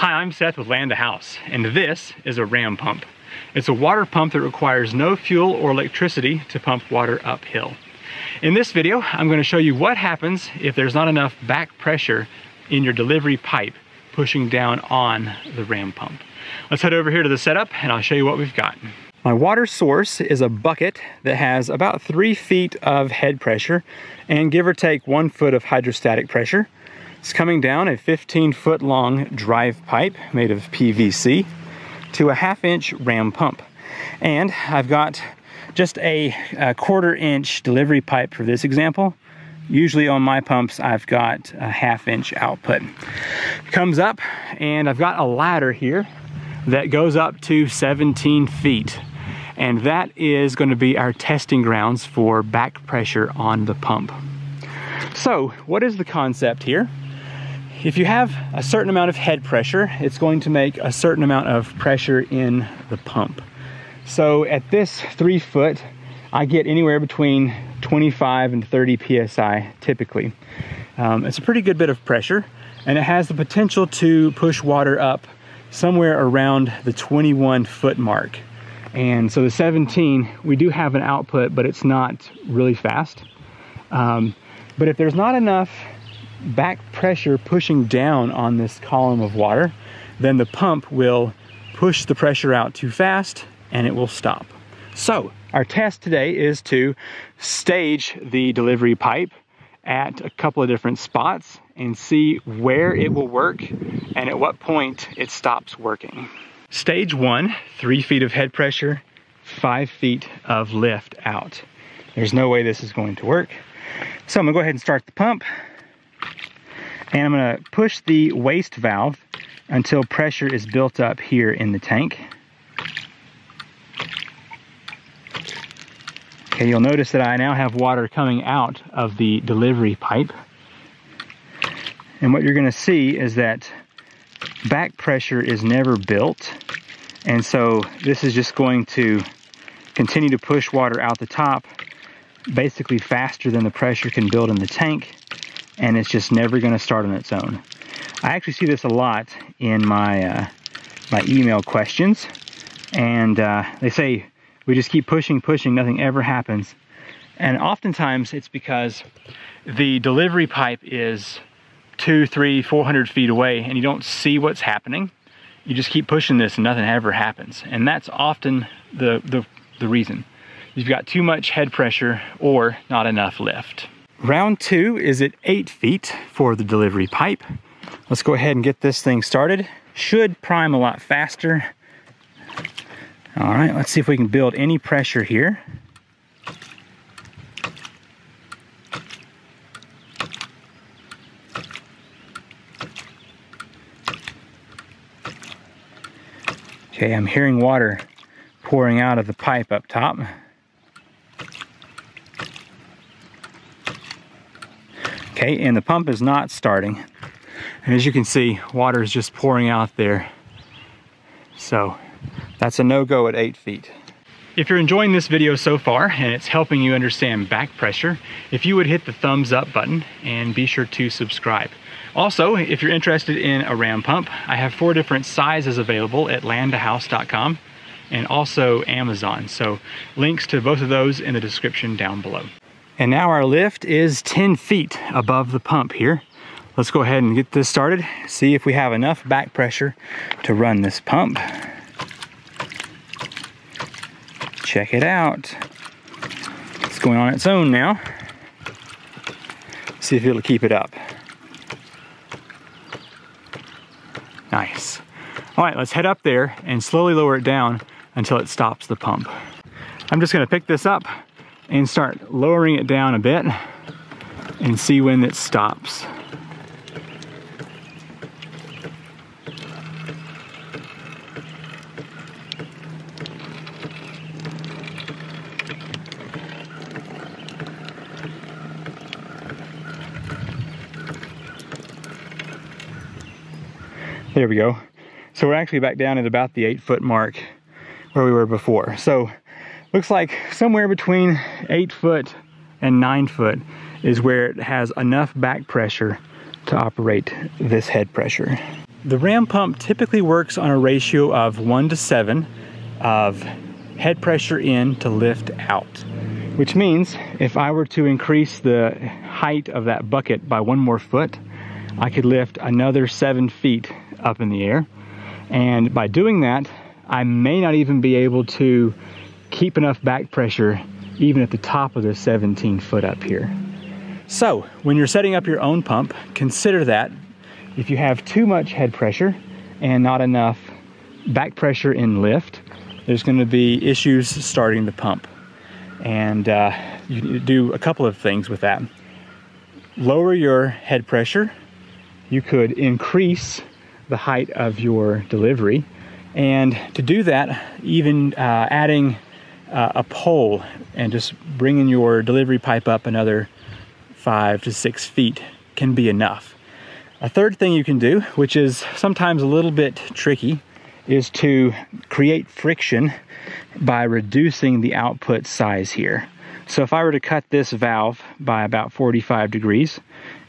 Hi, I'm Seth with Land to House, and this is a ram pump. It's a water pump that requires no fuel or electricity to pump water uphill. In this video, I'm going to show you what happens if there's not enough back pressure in your delivery pipe pushing down on the ram pump. Let's head over here to the setup and I'll show you what we've got. My water source is a bucket that has about three feet of head pressure and give or take one foot of hydrostatic pressure. It's coming down a 15 foot long drive pipe made of PVC to a half inch ram pump. And I've got just a, a, quarter inch delivery pipe for this example. Usually on my pumps, I've got a half inch output. Comes up and I've got a ladder here that goes up to 17 feet. And that is gonna be our testing grounds for back pressure on the pump. So what is the concept here? If you have a certain amount of head pressure, it's going to make a certain amount of pressure in the pump. So at this three foot, I get anywhere between 25 and 30 PSI typically. Um, it's a pretty good bit of pressure and it has the potential to push water up somewhere around the 21 foot mark. And so the 17, we do have an output, but it's not really fast. Um, but if there's not enough back pressure pushing down on this column of water, then the pump will push the pressure out too fast and it will stop. So our test today is to stage the delivery pipe at a couple of different spots and see where it will work and at what point it stops working. Stage one, three feet of head pressure, five feet of lift out. There's no way this is going to work. So I'm gonna go ahead and start the pump and I'm gonna push the waste valve until pressure is built up here in the tank. Okay, you'll notice that I now have water coming out of the delivery pipe. And what you're gonna see is that back pressure is never built. And so this is just going to continue to push water out the top basically faster than the pressure can build in the tank and it's just never going to start on its own. I actually see this a lot in my uh, my email questions, and uh, they say we just keep pushing, pushing, nothing ever happens. And oftentimes it's because the delivery pipe is two, three, four hundred feet away, and you don't see what's happening. You just keep pushing this, and nothing ever happens. And that's often the the, the reason. You've got too much head pressure or not enough lift. Round two is at eight feet for the delivery pipe. Let's go ahead and get this thing started. Should prime a lot faster. All right, let's see if we can build any pressure here. Okay, I'm hearing water pouring out of the pipe up top. Okay, and the pump is not starting. And as you can see, water is just pouring out there. So that's a no-go at eight feet. If you're enjoying this video so far and it's helping you understand back pressure, if you would hit the thumbs up button and be sure to subscribe. Also, if you're interested in a ram pump, I have four different sizes available at landtohouse.com and also Amazon. So links to both of those in the description down below. And now our lift is 10 feet above the pump here. Let's go ahead and get this started, see if we have enough back pressure to run this pump. Check it out. It's going on its own now. See if it'll keep it up. Nice. All right, let's head up there and slowly lower it down until it stops the pump. I'm just gonna pick this up and start lowering it down a bit and see when it stops. There we go. So we're actually back down at about the eight foot mark where we were before. So looks like somewhere between eight foot and nine foot is where it has enough back pressure to operate this head pressure. The ram pump typically works on a ratio of one to seven of head pressure in to lift out, which means if I were to increase the height of that bucket by one more foot, I could lift another seven feet up in the air. And by doing that, I may not even be able to keep enough back pressure even at the top of the 17 foot up here. So when you're setting up your own pump, consider that if you have too much head pressure and not enough back pressure in lift, there's going to be issues starting the pump. And uh, you do a couple of things with that. Lower your head pressure. You could increase the height of your delivery. And to do that, even uh, adding uh, a pole and just bringing your delivery pipe up another five to six feet can be enough. A third thing you can do, which is sometimes a little bit tricky, is to create friction by reducing the output size here. So if I were to cut this valve by about 45 degrees,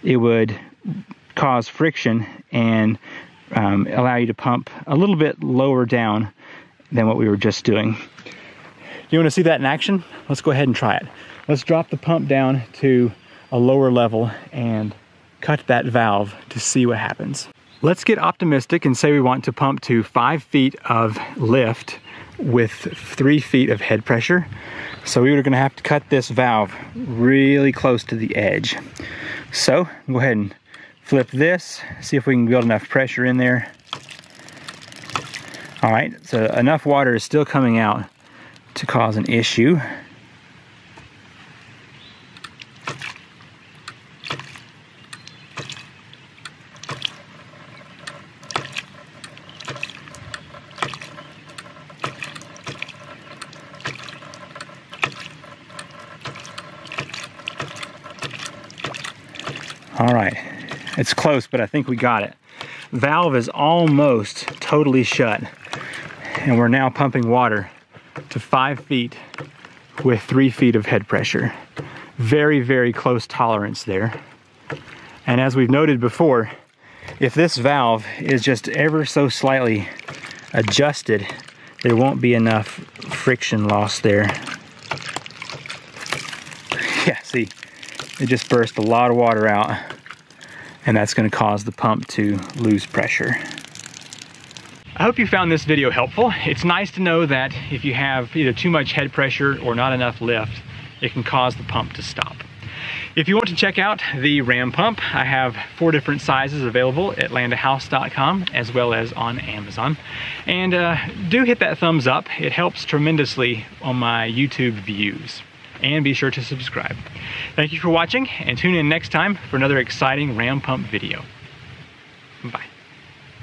it would cause friction and um, allow you to pump a little bit lower down than what we were just doing. You want to see that in action? Let's go ahead and try it. Let's drop the pump down to a lower level and cut that valve to see what happens. Let's get optimistic and say we want to pump to five feet of lift with three feet of head pressure. So we are gonna have to cut this valve really close to the edge. So go ahead and flip this, see if we can build enough pressure in there. All right, so enough water is still coming out to cause an issue. All right, it's close, but I think we got it. Valve is almost totally shut. And we're now pumping water to five feet with three feet of head pressure. Very, very close tolerance there. And as we've noted before, if this valve is just ever so slightly adjusted, there won't be enough friction loss there. Yeah, see, it just burst a lot of water out and that's going to cause the pump to lose pressure. I hope you found this video helpful. It's nice to know that if you have either too much head pressure or not enough lift, it can cause the pump to stop. If you want to check out the Ram pump, I have four different sizes available at landtohouse.com as well as on Amazon. And uh, do hit that thumbs up. It helps tremendously on my YouTube views and be sure to subscribe. Thank you for watching and tune in next time for another exciting ram pump video. Bye.